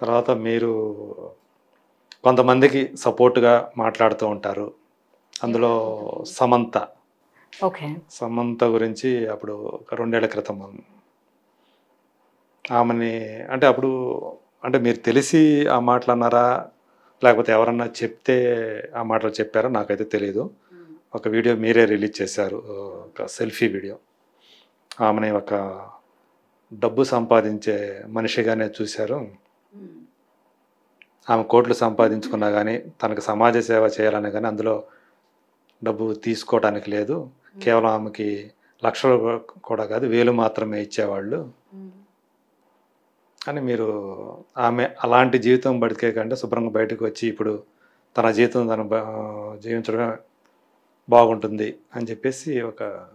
తర్వాత మీరు కొంతమందికి సపోర్ట్గా మాట్లాడుతూ ఉంటారు. అందులో సమంత. ఓకే. సమంత గురించి అప్పుడు ఒక రెండేళ్ళ క్రితం ఆమెని అంటే అప్పుడు అంటే మీరు తెలిసి ఆ మాటలు అన్నారా? లేకపోతే ఎవరన్నా చెప్తే ఆ మాటలు చెప్పారో? నాకైతే తెలియదు ఒక వీడియో మీరే రిలీజ్ చేశారు. ఒక సెల్ఫీ వీడియో. ఆమెని ఒక డబ్బు సంపాదించే మనిషిగానే చూశారు. ఆమె కోట్లు సంపాదించుకున్నా కానీ తనకు సమాజ సేవ చేయాలని కానీ అందులో డబ్బు తీసుకోవడానికి లేదు. కేవలం ఆమెకి లక్షలు కూడా కాదు వేలు మాత్రమే ఇచ్చేవాళ్ళు. అని మీరు ఆమె అలాంటి జీవితం బతికే కంటే శుభ్రంగా బయటకు వచ్చి ఇప్పుడు తన జీవితం తను బా- జీవించడం బాగుంటుంది అని చెప్పేసి ఒక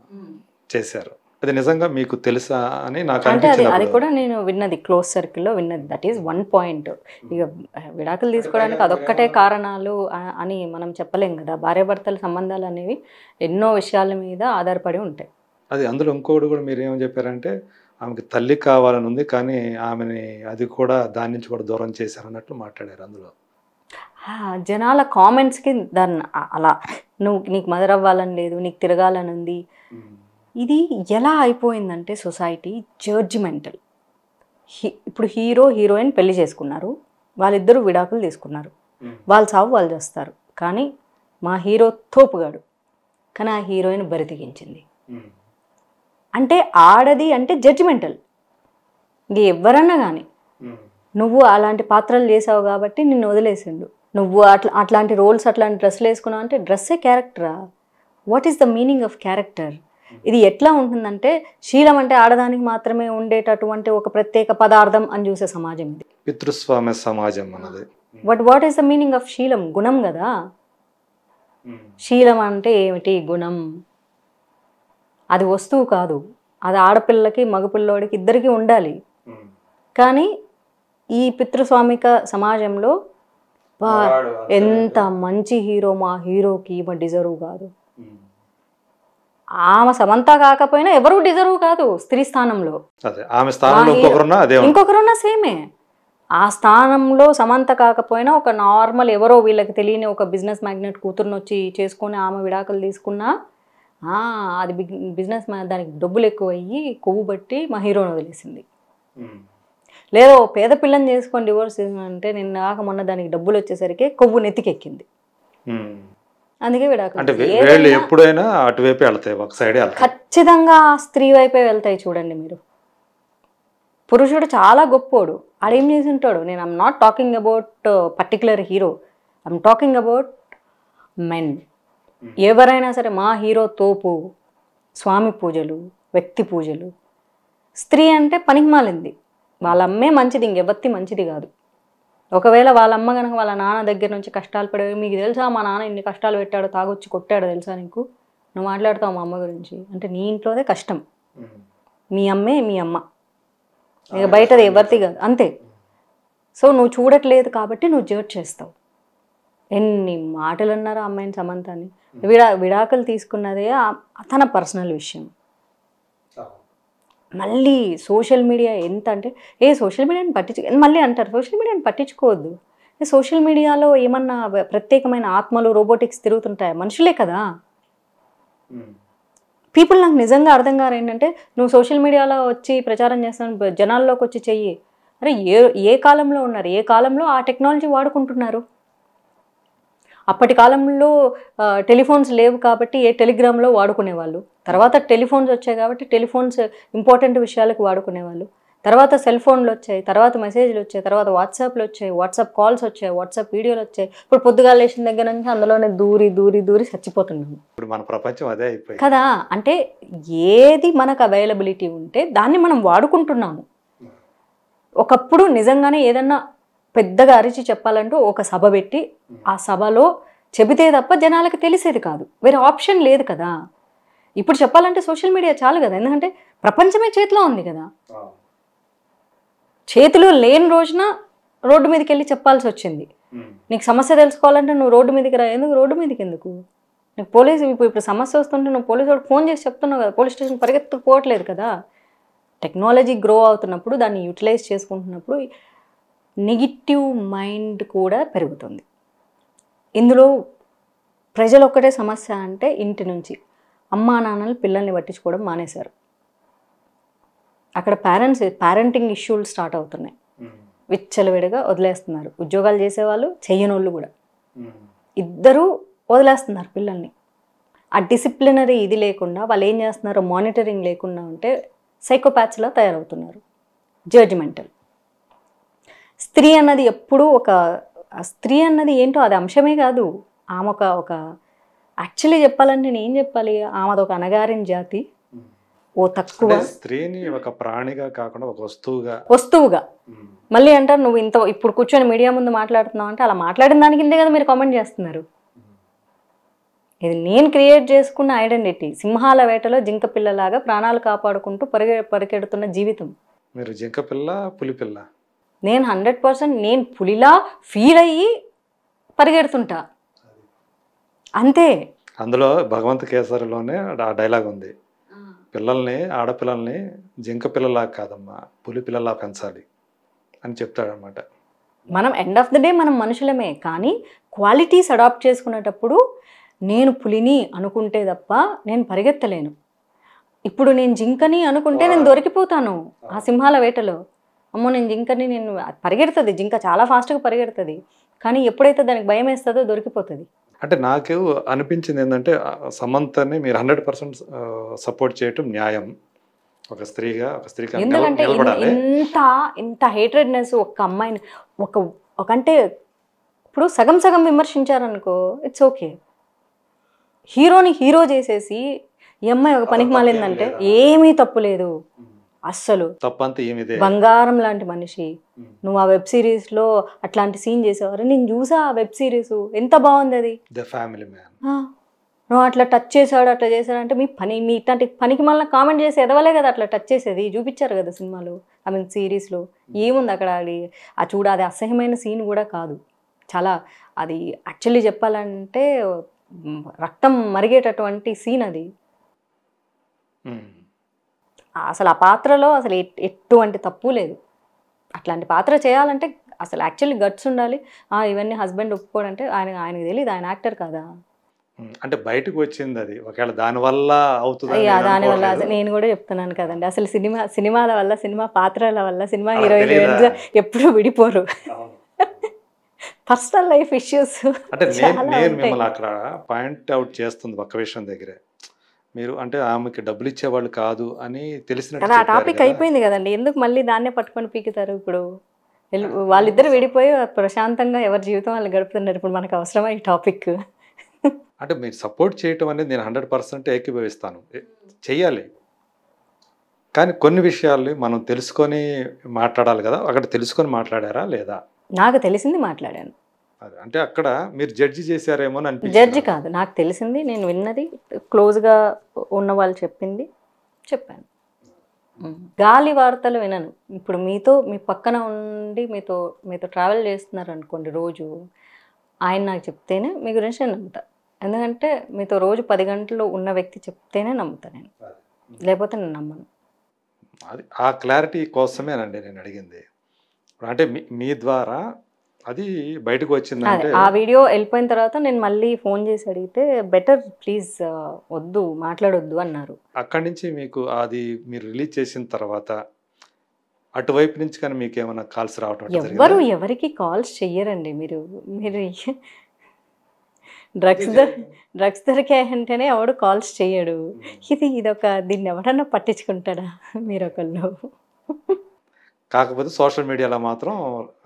చేశారు. అది నిజంగా మీకు తెలుసా అని నాకు అంటే అది అది. కూడా నేను విన్నది క్లోజ్ సర్కిల్లో విన్నది. దట్ ఈస్ వన్ పాయింట్ ఇక విడాకులు తీసుకోవడానికి అదొక్కటే కారణాలు అని మనం చెప్పలేం కదా. భార్యాభర్తల సంబంధాలు అనేవి ఎన్నో విషయాల మీద ఆధారపడి ఉంటాయి. అది అందులో ఇంకోటి కూడా మీరు ఏమని చెప్పారంటే ఆమెకి తల్లి కావాలని ఉంది కానీ ఆమెని అది కూడా దాని నుంచి కూడా దూరం చేశారు అన్నట్లు మాట్లాడారు అందులో. జనాల కామెంట్స్కి దాన్ని అలా నువ్వు నీకు మదర్ అవ్వాలని లేదు నీకు తిరగాలని ఉంది. ఇది ఎలా అయిపోయిందంటే సొసైటీ జడ్జిమెంటల్. ఇప్పుడు హీరో హీరోయిన్ పెళ్ళి చేసుకున్నారు. వాళ్ళిద్దరూ విడాకులు తీసుకున్నారు. వాళ్ళు చావు వాళ్ళు చేస్తారు. కానీ మా హీరో తోపుగాడు. కానీ ఆ హీరోయిన్ బరితెగించింది అంటే ఆడది అంటే జడ్జిమెంటల్. ఇంక ఎవరన్నా కానీ. నువ్వు అలాంటి పాత్రలు చేసావు కాబట్టి నిన్ను వదిలేసిండు. నువ్వు అట్లా అట్లాంటి రోల్స్ అట్లాంటి డ్రెస్సులు వేసుకున్నావు అంటే డ్రెస్సే క్యారెక్టరా? What is the meaning of character ఇది ఎట్లా ఉంటుందంటే శీలం అంటే ఆడదానికి మాత్రమే ఉండేటటువంటి ఒక ప్రత్యేక పదార్థం అని చూసే సమాజం ఇది. పితృస్వామ్య సమాజం అన్నది. But what is the meaning of శీలం? గుణం కదా. శీలం అంటే ఏమిటి? గుణం. అది వస్తువు కాదు. అది ఆడపిల్లకి మగపిల్లోడికి ఇద్దరికి ఉండాలి. కానీ ఈ పితృస్వామిక సమాజంలో ఎంత మంచి హీరో మా హీరోకి ఈమె డిజర్వ్ కాదు. ఆమె సమంత కాకపోయినా ఎవరు డిజర్వ్ కాదు స్త్రీ స్థానంలో. ఆమె ఇంకొకరున్నా సేమే. ఆ స్థానంలో సమంత కాకపోయినా ఒక నార్మల్ ఎవరో వీళ్ళకి తెలియని ఒక బిజినెస్ మ్యాగ్నెట్ కూతురుని వచ్చి చేసుకొని ఆమె విడాకులు తీసుకున్నా ఆ, అది బిజినెస్ దానికి డబ్బులు ఎక్కువ అయ్యి కొవ్వు బట్టి మా హీరోని వదిలేసింది. లేదో పేద పిల్లని చేసుకొని డివోర్స్ అంటే నిన్న కాక మొన్న దానికి డబ్బులు వచ్చేసరికి కొవ్వు నెత్తికెక్కింది. అందుకే విడాకులు. అంటే వేళ్ళు ఎప్పుడైనా అటువైపే వెళ్తాయి ఒక సైడే ఖచ్చితంగా స్త్రీ వైపే వెళ్తాయి చూడండి మీరు. పురుషుడు చాలా గొప్పోడు. ఆడేం చేసి ఉంటాడు నేను I'm not talking about particular hero I'm talking about men ఎవరైనా సరే మా హీరో తోపు స్వామి పూజలు వ్యక్తి పూజలు. స్త్రీ అంటే పనికి మాలింది. వాళ్ళ అమ్మే మంచిది ఇంకెవత్తి మంచిది కాదు. ఒకవేళ వాళ్ళ అమ్మ కనుక వాళ్ళ నాన్న దగ్గర నుంచి కష్టాలు పడే మీకు తెలుసా మా నాన్న ఇన్ని కష్టాలు పెట్టాడు తాగొచ్చి కొట్టాడు తెలుసా నీకు? నువ్వు మాట్లాడతావు మా అమ్మ గురించి? అంటే నీ ఇంట్లోదే కష్టం. మీ అమ్మే మీ అమ్మ. ఇక బయటది ఎవరిది కాదు. అంతే. సో నువ్వు చూడట్లేదు కాబట్టి నువ్వు జడ్జ్ చేస్తావు. ఎన్ని మాటలు అన్నారు అమ్మాయిని సమంతాన్ని విడా విడాకులు తీసుకున్నదే తన పర్సనల్ విషయం. మళ్ళీ సోషల్ మీడియా ఎంత అంటే ఏ సోషల్ మీడియాని పట్టించు మళ్ళీ అంటారు సోషల్ మీడియాని పట్టించుకోవద్దు. సోషల్ మీడియాలో ఏమన్నా ప్రత్యేకమైన ఆత్మలు రోబోటిక్స్ తిరుగుతుంటాయా? మనుషులే కదా. పీపుల్ నాకు నిజంగా అర్థం కారు ఏంటంటే నువ్వు సోషల్ మీడియాలో వచ్చి ప్రచారం చేస్తాను జనాల్లోకి వచ్చి చెయ్యి. అరే ఏ ఏ కాలంలో ఉన్నారు? ఏ కాలంలో ఆ టెక్నాలజీ వాడుకుంటున్నారు? అప్పటి కాలంలో టెలిఫోన్స్ లేవు కాబట్టి ఏ టెలిగ్రామ్లో వాడుకునేవాళ్ళు. తర్వాత టెలిఫోన్స్ వచ్చాయి కాబట్టి టెలిఫోన్స్ ఇంపార్టెంట్ విషయాలకు వాడుకునేవాళ్ళు. తర్వాత సెల్ ఫోన్లు వచ్చాయి తర్వాత మెసేజ్లు వచ్చాయి తర్వాత వాట్సాప్లు వచ్చాయి వాట్సాప్ కాల్స్ వచ్చాయి వాట్సాప్ వీడియోలు వచ్చాయి. ఇప్పుడు పొద్దుగాల లేచిన దగ్గర నుంచి అందులోనే దూరి దూరి దూరి చచ్చిపోతున్నాము. ఇప్పుడు మన ప్రపంచం అదే అయిపోయింది. కదా! అంటే ఏది మనకు అవైలబిలిటీ ఉంటే దాన్ని మనం వాడుకుంటున్నాము. ఒకప్పుడు నిజంగానే ఏదన్నా పెద్దగా అరిచి చెప్పాలంటూ ఒక సభ పెట్టి ఆ సభలో చెబితే తప్ప జనాలకు తెలిసేది కాదు. వేరే ఆప్షన్ లేదు కదా. ఇప్పుడు చెప్పాలంటే సోషల్ మీడియా చాలు కదా. ఎందుకంటే ప్రపంచమే చేతిలో ఉంది కదా. చేతిలో లేని రోజున రోడ్డు మీదకి వెళ్ళి చెప్పాల్సి వచ్చింది. నీకు సమస్య తెలుసుకోవాలంటే నువ్వు రోడ్డు మీదకి రా. ఎందుకు? రోడ్డు మీదకి ఎందుకు? నీకు పోలీసు ఇప్పుడు ఇప్పుడు సమస్య వస్తుంటే నువ్వు పోలీసు వాడు ఫోన్ చేసి చెప్తున్నావు కదా. పోలీస్ స్టేషన్ పరిగెత్తుకుపోవట్లేదు కదా. టెక్నాలజీ గ్రో అవుతున్నప్పుడు దాన్ని యూటిలైజ్ చేసుకుంటున్నప్పుడు నెగిటివ్ మైండ్ కూడా పెరుగుతుంది. ఇందులో ప్రజలు ఒక్కటే సమస్య అంటే ఇంటి నుంచి అమ్మా నాన్నలు పిల్లల్ని పట్టించుకోవడం మానేశారు. అక్కడ పేరెంట్స్ పేరెంటింగ్ ఇష్యూలు స్టార్ట్ అవుతున్నాయి. విచ్చలవిడిగా వదిలేస్తున్నారు. ఉద్యోగాలు చేసేవాళ్ళు చెయ్యనోళ్ళు కూడా. ఇద్దరూ వదిలేస్తున్నారు పిల్లల్ని. ఆ డిసిప్లినరీ ఇది లేకుండా వాళ్ళు ఏం చేస్తున్నారు మానిటరింగ్ లేకుండా ఉంటే సైకోపాత్స్లా తయారవుతున్నారు. జడ్జిమెంటల్ స్త్రీ అన్నది ఎప్పుడూ ఒక స్త్రీ అన్నది ఏంటో అది అంశమే కాదు. ఆమె ఒక ఒక యాక్చువల్లీ చెప్పాలంటే నేను ఏం చెప్పాలి? ఆమెది ఒక అనగారిన జాతి. ఓ తక్కువ. స్త్రీని ఒక ప్రాణిగా కాకుండా ఒక వస్తువుగా. వస్తువుగా. మళ్ళీ అంటారు నువ్వు ఇంత ఇప్పుడు కూర్చొని మీడియా ముందు మాట్లాడుతున్నావు అంటే అలా మాట్లాడిన దాని కిందే కదా మీరు కామెంట్ చేస్తున్నారు. ఇది నేను క్రియేట్ చేసుకున్న ఐడెంటిటీ. సింహాల వేటలో జింక పిల్లలాగా ప్రాణాలు కాపాడుకుంటూ పరిగె పరిగెడుతున్న జీవితం. మీరు జింక పిల్ల పులి పిల్ల? నేను హండ్రెడ్ పర్సెంట్ నేను పులిలా ఫీల్ అయ్యి పరిగెడుతుంటా. అంతే. అందులో భగవంత కేసరిలోనే ఆ డైలాగ్ ఉంది. పిల్లల్ని ఆడపిల్లల్ని జింక పిల్లలా కాదమ్మా పులి పిల్లలా పెంచాలి అని చెప్తాడనమాట మనం ఎండ్ ఆఫ్ ద డే మనం మనుషులమే కానీ క్వాలిటీస్ అడాప్ట్ చేసుకునేటప్పుడు నేను పులిని అనుకుంటే తప్ప నేను పరిగెత్తలేను. ఇప్పుడు నేను జింకని అనుకుంటే నేను దొరికిపోతాను ఆ. సింహాల వేటలో. అమ్మో నేను జింకని నేను పరిగెడుతుంది జింక చాలా ఫాస్ట్గా పరిగెడుతుంది. కానీ ఎప్పుడైతే దానికి భయం వేస్తుందో దొరికిపోతుంది. అంటే నాకు అనిపించింది ఏంటంటే సమంతని మీరు హండ్రెడ్ పర్సెంట్ సపోర్ట్ చేయటం న్యాయం. ఒక స్త్రీగా ఒక స్త్రీగా ఎందుకంటే ఇంత ఇంత హేట్రెడ్నెస్ ఒక అమ్మాయిని ఒక ఒక అంటే ఇప్పుడు సగం సగం విమర్శించారనుకో ఇట్స్ ఓకే. హీరోని హీరో చేసేసి ఈ అమ్మాయి ఒక పనికి మాలిందంటే ఏమీ తప్పు లేదు. అస్సలు తప్పంతా ఏమిదే? బంగారం లాంటి మనిషి. నువ్వు ఆ వెబ్ సిరీస్లో అట్లాంటి సీన్ చేసేవారు నేను చూసా ఆ వెబ్ సిరీస్. ఎంత బాగుంది అది? The family man. నువ్వు అట్లా టచ్ చేశాడు అట్లా చేశాడు అంటే మీ పని మీ ఇట్లాంటి పనికి మళ్ళీ కామెంట్ చేసి ఎదవలే కదా అట్లా టచ్ చేసేది. చూపించారు కదా సినిమాలో ఐ మీన్ సిరీస్లో ఏముంది అక్కడ అది? ఆ చూడ అది అసహ్యమైన సీన్ కూడా కాదు. చాలా అది యాక్చువల్లీ చెప్పాలంటే రక్తం మరిగేటటువంటి సీన్ అది. అసలు ఆ పాత్రలో అసలు ఎట్- ఎటువంటి తప్పు లేదు. అట్లాంటి పాత్ర చేయాలంటే అసలు యాక్చువల్లీ గట్స్ ఉండాలి. ఇవన్నీ హస్బెండ్ ఒప్పుకోడంటే ఆయన ఆయనకు తెలియదు ఆయన యాక్టర్ కదా. అంటే బయటకు వచ్చింది అది. ఒకవేళ దాని వల్ల అవుతుంది దానివల్ల నేను కూడా చెప్తున్నాను కదండి. అసలు సినిమా సినిమాల వల్ల సినిమా పాత్రల వల్ల సినిమా అలా హీరో తెలీదా? హీరోయిన్స్ ఎప్పుడు విడిపోరు. పర్సనల్ లైఫ్ ఇష్యూస్ అంటే నేను. మిమ్మల్ని అక్కడ పాయింట్ అవుట్ చేస్తుంది ఒక్క విషయం దగ్గరే. మీరు అంటే ఆమెకి డబ్బులు ఇచ్చేవాళ్ళు కాదు అని తెలిసినట్టు కదా ఆ టాపిక్. అయిపోయింది కదండి. ఎందుకు మళ్ళీ దాన్నే పట్టుకొని పీకుతారు ఇప్పుడు? వెళ్ళు- వాళ్ళిద్దరు విడిపోయి ప్రశాంతంగా ఎవరి జీవితం వాళ్ళు గడుపుతున్నారు. ఇప్పుడు మనకు అవసరమా ఈ టాపిక్? అంటే మీరు సపోర్ట్ చేయటం అనేది నేను హండ్రెడ్ పర్సెంట్ ఏకీభవిస్తాను. చెయ్యాలి. కానీ కొన్ని విషయాలు మనం తెలుసుకొని మాట్లాడాలి కదా. అక్కడ తెలుసుకొని మాట్లాడారా లేదా? నాకు తెలిసింది మాట్లాడాను. అంటే అక్కడ మీరు జడ్జి చేశారేమో అని జడ్జి కాదు. నాకు తెలిసింది నేను విన్నది క్లోజ్గా ఉన్న వాళ్ళు చెప్పింది చెప్పాను. గాలి వార్తలు వినను. ఇప్పుడు మీతో మీ పక్కన ఉండి మీతో మీతో ట్రావెల్ చేస్తున్నారు అనుకోండి రోజు ఆయన నాకు చెప్తేనే మీ గురించి నేను నమ్ముతా. ఎందుకంటే మీతో రోజు పది గంటలు ఉన్న వ్యక్తి చెప్తేనే నమ్ముతా నేను. లేకపోతే నేను నమ్మను. అది ఆ క్లారిటీ కోసమేనండి నేను అడిగింది. అంటే మీ మీ ద్వారా అది బయటకు అదే వచ్చిందంటే ఆ వీడియో వెళ్ళిపోయిన తర్వాత నేను మళ్ళీ ఫోన్ చేసి అడిగితే బెటర్ ప్లీజ్ వద్దు మాట్లాడొద్దు అన్నారు. అక్కడి నుంచి మీకు అది మీరు రిలీజ్ చేసిన తర్వాత అటువైపు నుంచి కానీ మీకు ఏమైనా కాల్స్ రావటం? ఎవ్వరు ఎవరికి కాల్స్ చెయ్యరండి మీరు. మీరు డ్రగ్స్ దొ డ్రగ్స్ దొరికాయంటేనే ఎవడు కాల్స్ చెయ్యడు. ఇది ఇదొక దీన్ని ఎవడన్నా పట్టించుకుంటాడా? మీరు ఒకళ్ళు. కాకపోతే సోషల్ మీడియాలో మాత్రం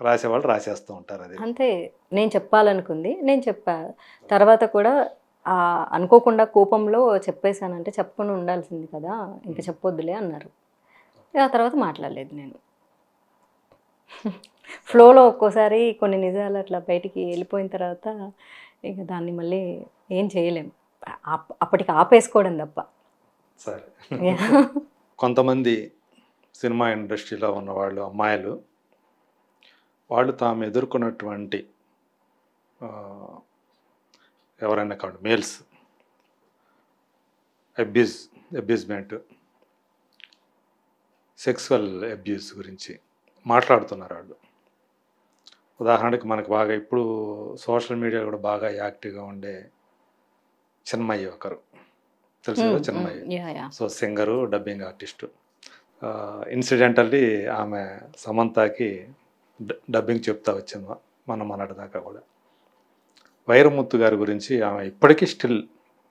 రాసేవాళ్ళు రాసేస్తూ ఉంటారు అది. అంతే నేను చెప్పాలనుకుంది నేను చెప్పా. తర్వాత కూడా ఆ అనుకోకుండా కోపంలో చెప్పేశానంటే చెప్పకుండా ఉండాల్సింది కదా ఇంకా చెప్పొద్దులే అన్నారు. ఆ తర్వాత మాట్లాడలేదు నేను. ఫ్లోలో ఒక్కోసారి కొన్ని నిజాలు అట్లా బయటికి వెళ్ళిపోయిన తర్వాత ఇక దాన్ని మళ్ళీ ఏం చేయలేం. అప్పటికి ఆపేసుకోవడం తప్ప. సరే. కొంతమంది సినిమా ఇండస్ట్రీలో ఉన్నవాళ్ళు అమ్మాయిలు వాళ్ళు తాము ఎదుర్కొన్నటువంటి ఎవరైనా కాదు males abuse abusement sexual abuse గురించి మాట్లాడుతున్నారు వాళ్ళు. ఉదాహరణకి మనకు బాగా ఇప్పుడు సోషల్ మీడియా కూడా బాగా యాక్టివ్గా ఉండే చిన్మయ్య ఒకరు. తెలుసు Chinmayi? So singer dubbing artist. Incidentally ఆమె సమంతకి డబ్బింగ్ చెప్తా వచ్చింది మనం మనటిదాకా దాకా కూడా. వైరముత్తు గారి గురించి ఆమె ఇప్పటికీ స్టిల్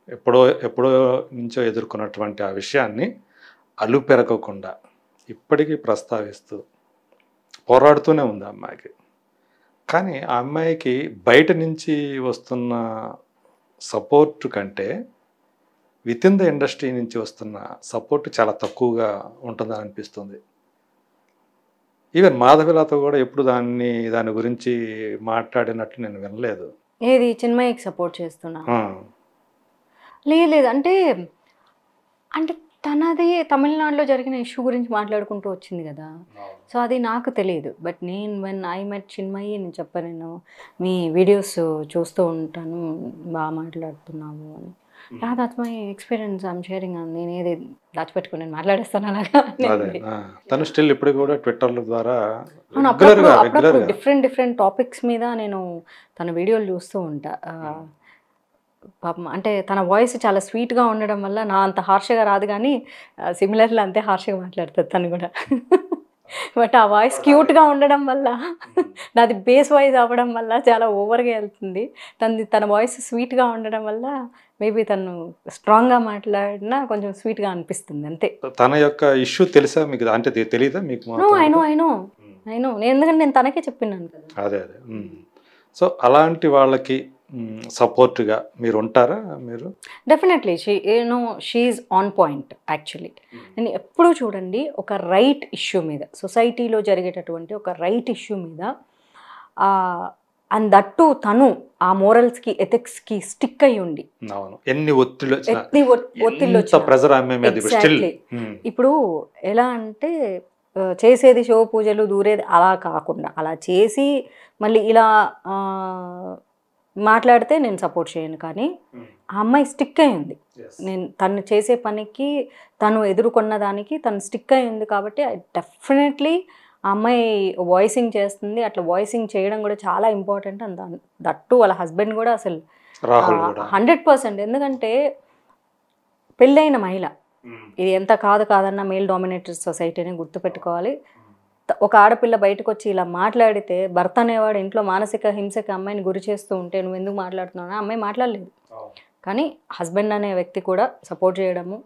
ఎప్పుడో ఎప్పుడో నుంచో ఎదుర్కొన్నటువంటి ఆ విషయాన్ని అలుపెరగకుండా ఇప్పటికీ ప్రస్తావిస్తూ పోరాడుతూనే ఉంది అమ్మాయికి. కానీ ఆ అమ్మాయికి బయట నుంచి వస్తున్న సపోర్ట్ కంటే విత్ ఇన్ ద ఇండస్ట్రీ నుంచి వస్తున్న సపోర్ట్ చాలా తక్కువగా ఉంటుందని అనిపిస్తుంది. ఈవెన్ మాధవిలతో కూడా ఎప్పుడు దాన్ని దాని గురించి మాట్లాడినట్లు నేను వినలేదు. ఏది? చిన్మయ్యకి సపోర్ట్ చేస్తున్నా? లేదు లేదు. అంటే అంటే తనది తమిళనాడులో జరిగిన ఇష్యూ గురించి మాట్లాడుకుంటూ వచ్చింది కదా. సో అది నాకు తెలియదు. బట్ నేను వెన్ ఐ మెట్ చిన్మయ్యి నేను చెప్పాను మీ వీడియోస్ చూస్తూ ఉంటాను బాగా మాట్లాడుతున్నాము అని. Yeah that's my experience I'm sharing నేను ఏది దాచిపెట్టుకుని నేను మాట్లాడేస్తాను అలాగా? తను స్టిల్ ఇప్పుడు కూడా ట్విట్టర్ల ద్వారా అప్పుడప్పుడు డిఫరెంట్ డిఫరెంట్ టాపిక్స్ మీద నేను తన వీడియోలు చూస్తూ ఉంటా. ఆ, పాపం అంటే తన వాయిస్ చాలా స్వీట్గా ఉండడం వల్ల నా అంత హార్ష్గా రాదు కానీ సిమిలర్లీ అంతే హార్ష్గా మాట్లాడుతుంది తను కూడా. బట్ ఆ వాయిస్ క్యూట్గా ఉండడం వల్ల నాది బేస్ వాయిస్ అవ్వడం వల్ల చాలా ఓవర్గా వెళ్తుంది. తనది తన వాయిస్ స్వీట్గా ఉండడం వల్ల మేబీ తను స్ట్రాంగ్గా మాట్లాడినా కొంచెం స్వీట్గా అనిపిస్తుంది అంతే. తన యొక్క ఇష్యూ తెలుసా మీకు? అంటే తె- తెలీదా మీకు నో మాత్రం? I know I know. Um. I know. నేను ఎందుకంటే నేను తనకే చెప్పినాను కదా. అదే అదే. సో అలాంటి వాళ్ళకి సపోర్ట్గా మీరు ఉంటారా మీరు? Definitely. She know she on point actually. నేను ఎప్పుడూ చూడండి ఒక రైట్ ఇష్యూ మీద సొసైటీలో జరిగేటటువంటి ఒక రైట్ ఇష్యూ మీద అండ్ దట్టు తను ఆ మోరల్స్కి ఎథిక్స్కి స్టిక్ అయి ఉండి. ఎన్ని ఒత్తిళ్ళు స్టిల్. Exactly. ఇప్పుడు ఎలా అంటే చేసేది శివ పూజలు దూరేది అలా కాకుండా అలా చేసి మళ్ళీ ఇలా మాట్లాడితే నేను సపోర్ట్ చేయను కానీ ఆ అమ్మాయి స్టిక్ అయింది నేను తను చేసే పనికి తను ఎదుర్కొన్న దానికి తను స్టిక్ అయింది కాబట్టి డెఫినెట్లీ ఆ అమ్మాయి వాయిసింగ్ చేస్తుంది. అట్లా వాయిసింగ్ చేయడం కూడా చాలా ఇంపార్టెంట్ అండ్ దాన్- దట్టు వాళ్ళ హస్బెండ్ కూడా అసలు హండ్రెడ్ పర్సెంట్ ఎందుకంటే పెళ్ళైన మహిళ. ఇది ఎంత కాదు కాదన్న మేల్ డామినేటెడ్ సొసైటీని గుర్తుపెట్టుకోవాలి. ఒక ఆడపిల్ల బయటకు వచ్చి ఇలా మాట్లాడితే భర్త అనేవాడు ఇంట్లో మానసిక హింసకి అమ్మాయిని గురి చేస్తూ ఉంటే నువ్వు ఎందుకు మాట్లాడుతున్నావు? అని అమ్మాయి మాట్లాడలేదు. కానీ హస్బెండ్ అనే వ్యక్తి కూడా సపోర్ట్ చేయడము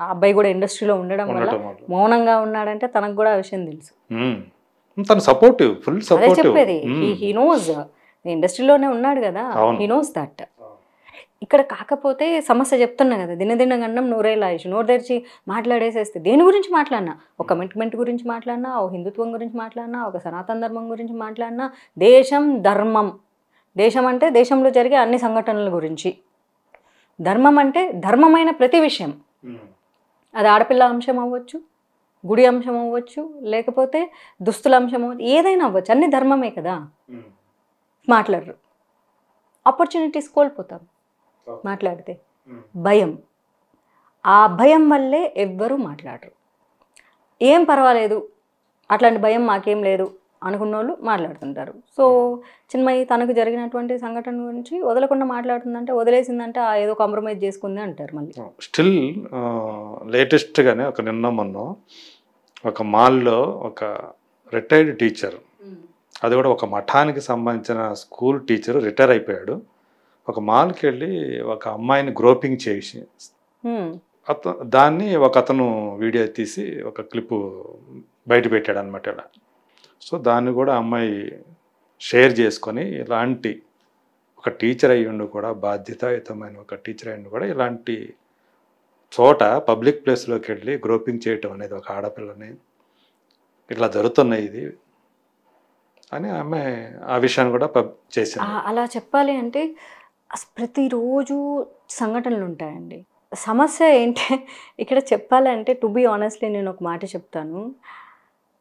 ఆ అబ్బాయి కూడా ఇండస్ట్రీలో ఉండడం వల్ల. మౌనంగా ఉన్నాడంటే తనకు కూడా ఆ విషయం తెలుసు. ఉమ్. తను సపోర్టివ్ ఫుల్ అదే సపోర్టివ్ చెప్పేది. హీ నోస్ ఇండస్ట్రీలోనే ఉన్నాడు కదా. హీ నోస్ దట్ ఇక్కడ కాకపోతే సమస్య చెప్తున్నా కదా. దినదిన గండం నూరేలాయుష్ నోరు తెరిచి మాట్లాడేసేస్తే దేని గురించి మాట్లాడినా? ఒక కమిట్మెంట్ గురించి మాట్లాడినా? ఒక హిందుత్వం గురించి మాట్లాడినా? ఒక సనాతన ధర్మం గురించి మాట్లాడినా? దేశం ధర్మం. దేశం అంటే దేశంలో జరిగే అన్ని సంఘటనల గురించి. ధర్మం అంటే ధర్మమైన ప్రతి విషయం. అది ఆడపిల్ల అంశం అవ్వచ్చు గుడి అంశం అవ్వచ్చు లేకపోతే దుస్తుల అంశం అవ్వచ్చు ఏదైనా అవ్వచ్చు. అన్ని ధర్మమే కదా. మాట్లాడరు. ఆపర్చునిటీస్ కోల్పోతాం మాట్లాడితే. భయం. ఆ భయం వల్లే ఎవ్వరూ మాట్లాడరు. ఏం పర్వాలేదు. అట్లాంటి భయం మాకేం లేదు. అనుకున్న వాళ్ళు మాట్లాడుతుంటారు. సో చిన్మయి తనకు జరిగినటువంటి సంఘటన గురించి వదలకుండా మాట్లాడుతుందంటే వదిలేసిందంటే ఆ ఏదో కాంప్రమైజ్ చేసుకుంది అంటారు మళ్ళీ. స్టిల్ లేటెస్ట్గానే ఒక నిన్న మొన్న ఒక మాల్లో ఒక రిటైర్డ్ టీచర్ అది కూడా ఒక మఠానికి సంబంధించిన స్కూల్ టీచర్ రిటైర్ అయిపోయాడు. ఒక మాల్కి వెళ్ళి ఒక అమ్మాయిని గ్రోపింగ్ చేసి. అత దాన్ని ఒక అతను వీడియో తీసి ఒక క్లిప్ బయట పెట్టాడు అనమాట ఇలా సో దాన్ని కూడా అమ్మాయి షేర్ చేసుకొని ఇలాంటి ఒక టీచర్ అయ్యుండు కూడా బాధ్యతాయుతమైన ఒక టీచర్ అయ్యుండు కూడా ఇలాంటి చోట పబ్లిక్ ప్లేస్లోకి వెళ్ళి గ్రోపింగ్ చేయటం అనేది ఒక ఆడపిల్లని ఇట్లా జరుగుతున్నాయి ఇది అని ఆమె ఆ విషయాన్ని కూడా పబ్ చేసింది. అలా చెప్పాలి అంటే ప్రతిరోజు సంఘటనలు ఉంటాయండి. సమస్య ఏంటి? ఇక్కడ చెప్పాలంటే టు బీ ఆనెస్ట్లీ నేను ఒక మాట చెప్తాను.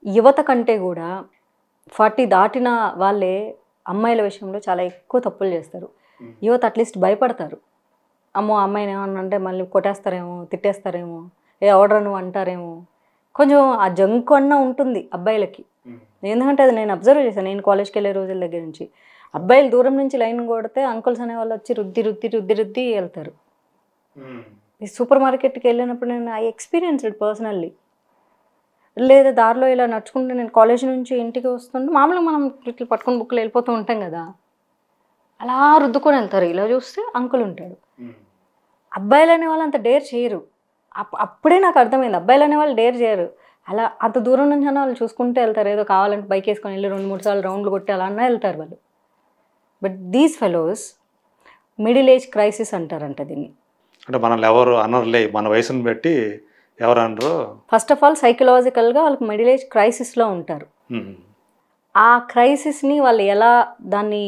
యువత కంటే కూడా ఫార్టీ దాటిన వాళ్ళే అమ్మాయిల విషయంలో చాలా ఎక్కువ తప్పులు చేస్తారు. యువత అట్లీస్ట్ భయపడతారు. అమ్మో అమ్మాయిని ఏమన్నా అంటే మళ్ళీ కొట్టేస్తారేమో తిట్టేస్తారేమో ఏ ఆర్డర్ నువ్వు అంటారేమో. కొంచెం ఆ జంకు అన్న ఉంటుంది అబ్బాయిలకి. ఎందుకంటే అది నేను అబ్జర్వ్ చేశాను నేను కాలేజ్కి వెళ్ళే రోజుల దగ్గర నుంచి. అబ్బాయిలు దూరం నుంచి లైన్ కొడితే అంకుల్స్ అనే వాళ్ళు వచ్చి రుద్ది రుద్ది రుద్ది రుద్ది వెళ్తారు. ఈ సూపర్ మార్కెట్కి వెళ్ళినప్పుడు నేను ఐ ఎక్స్పీరియన్స్డ్ పర్సనల్లీ లేదా దారిలో ఇలా నడుచుకుంటూ నేను కాలేజ్ నుంచి ఇంటికి వస్తుంటే మామూలుగా మనం ఇట్లా పట్టుకొని బుక్లు వెళ్ళిపోతూ ఉంటాం కదా. అలా రుద్దుకొని వెళ్తారు. ఇలా చూస్తే అంకుల్ ఉంటాడు. అబ్బాయిలు అనే వాళ్ళు అంత డేర్ చేయరు. అప్- అప్పుడే నాకు అర్థమైంది. అబ్బాయిలు అనే వాళ్ళు డేర్ చేయరు. అలా అంత దూరం నుంచి అన్న వాళ్ళు చూసుకుంటూ వెళ్తారు. ఏదో కావాలంటే బైక్ వేసుకొని వెళ్ళి రెండు మూడు సార్లు రౌండ్లు కొట్టి అలా అన్నా వెళ్తారు వాళ్ళు. But these fellows middle age crisis అంటారంట దీన్ని. అంటే మనల్ని ఎవరు అనర్లే. మన వయసుని బట్టి ఎవరు అనరు ఫస్ట్ ఆఫ్ ఆల్ సైకలాజికల్గా వాళ్ళకి మిడిల్ ఏజ్ క్రైసిస్లో ఉంటారు. ఆ క్రైసిస్ని వాళ్ళు ఎలా దాన్ని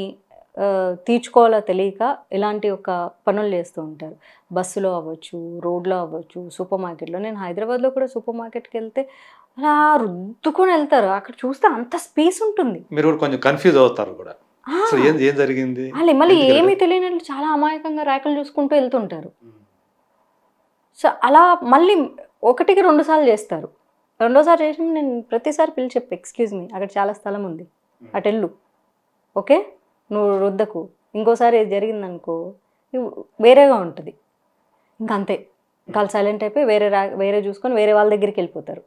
తీర్చుకోవాలో తెలియక ఇలాంటి ఒక పనులు చేస్తూ ఉంటారు. బస్సులో అవ్వచ్చు రోడ్లో అవ్వచ్చు సూపర్ మార్కెట్లో నేను హైదరాబాద్లో కూడా సూపర్ మార్కెట్కి వెళ్తే అలా రుద్దుకొని వెళ్తారు. అక్కడ చూస్తే అంత స్పేస్ ఉంటుంది. మీరు కూడా కొంచెం కన్ఫ్యూజ్ అవుతారు కూడా. ఏం జరిగింది? వాళ్ళు మళ్ళీ ఏమీ తెలియనట్లు చాలా అమాయకంగా ర్యాకులు చూసుకుంటూ వెళ్తుంటారు. సో అలా మళ్ళీ ఒకటికి రెండు సార్లు చేస్తారు. రెండోసారి చేసిన నేను ప్రతిసారి పిలిచి చెప్పు ఎక్స్క్యూజ్ మీ అక్కడ చాలా స్థలం ఉంది. అటు వెళ్ళు. ఓకే? నువ్వు రుద్దకు. ఇంకోసారి ఏది జరిగిందనుకో వేరేగా ఉంటుంది. ఇంకా అంతే ఇంకా వాళ్ళు సైలెంట్ అయిపోయి వేరే రా వేరే చూసుకొని వేరే వాళ్ళ దగ్గరికి వెళ్ళిపోతారు.